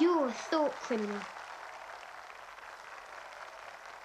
You're a thought criminal.